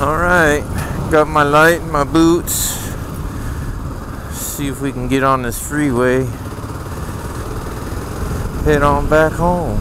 All right, got my light, my boots. See if we can get on this freeway. Head on back home.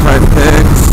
five eggs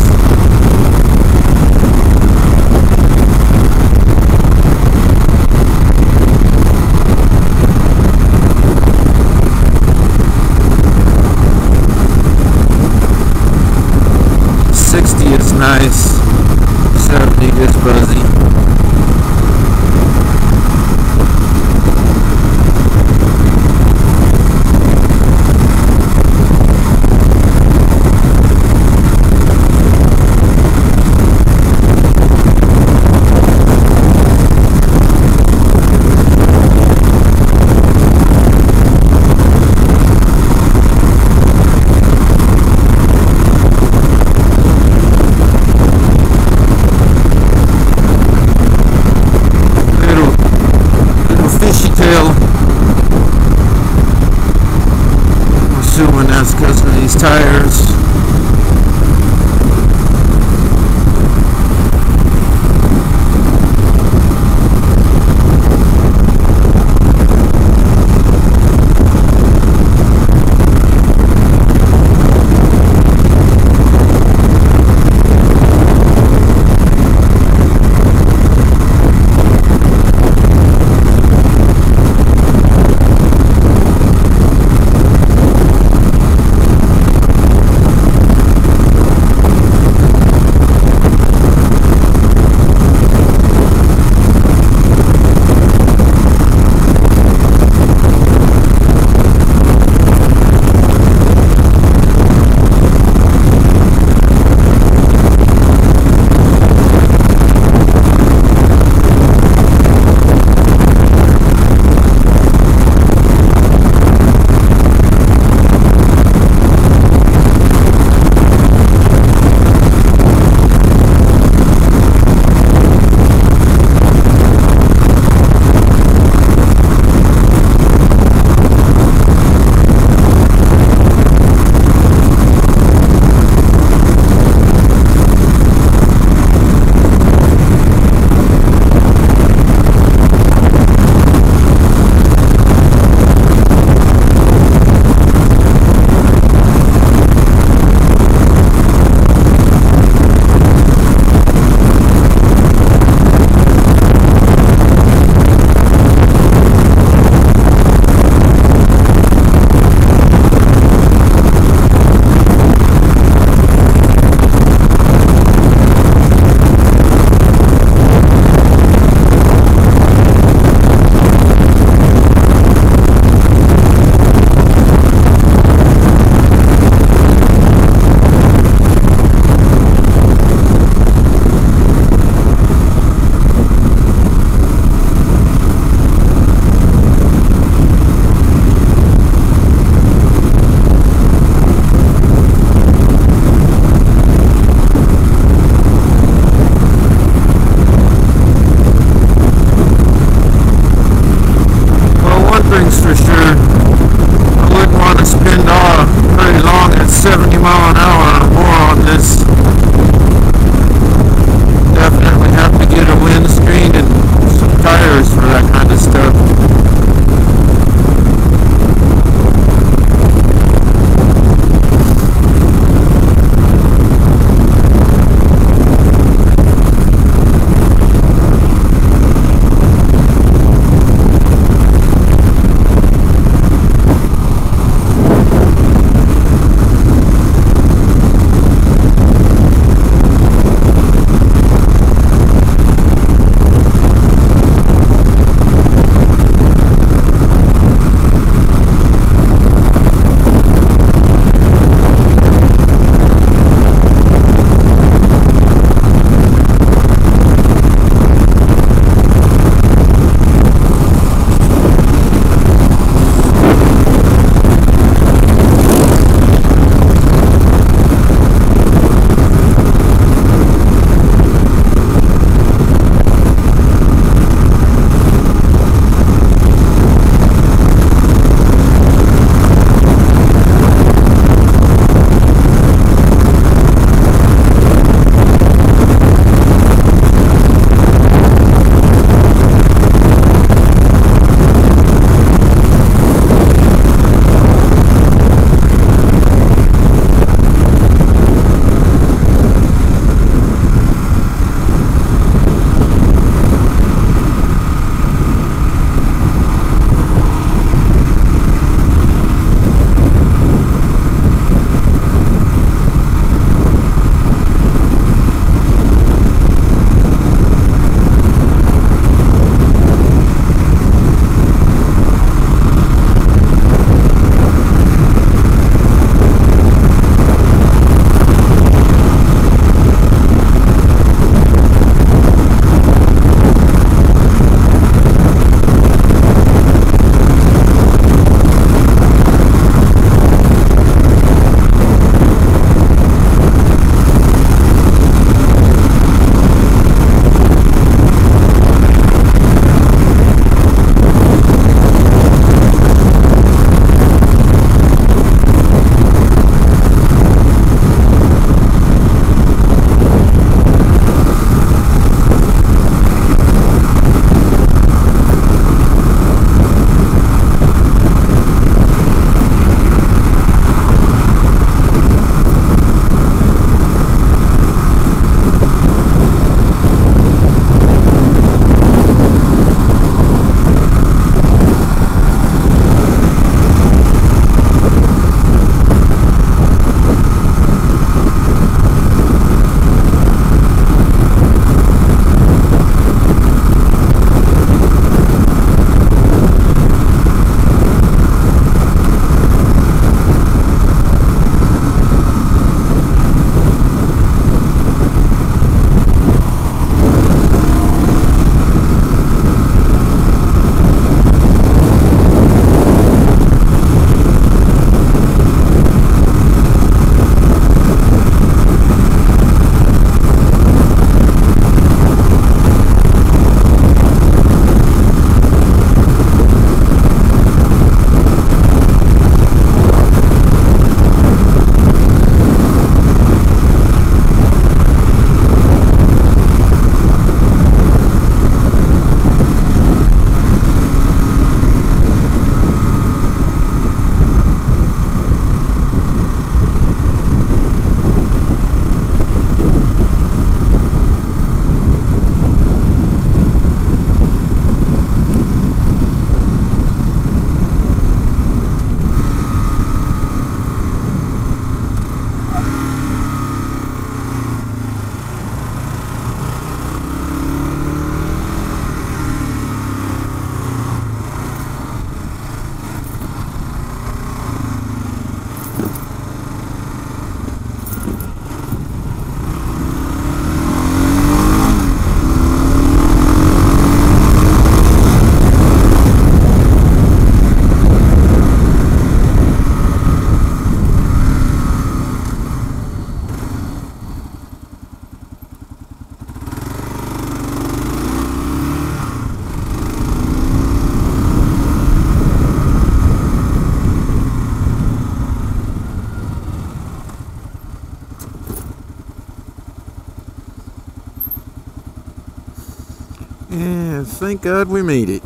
thank God we made it.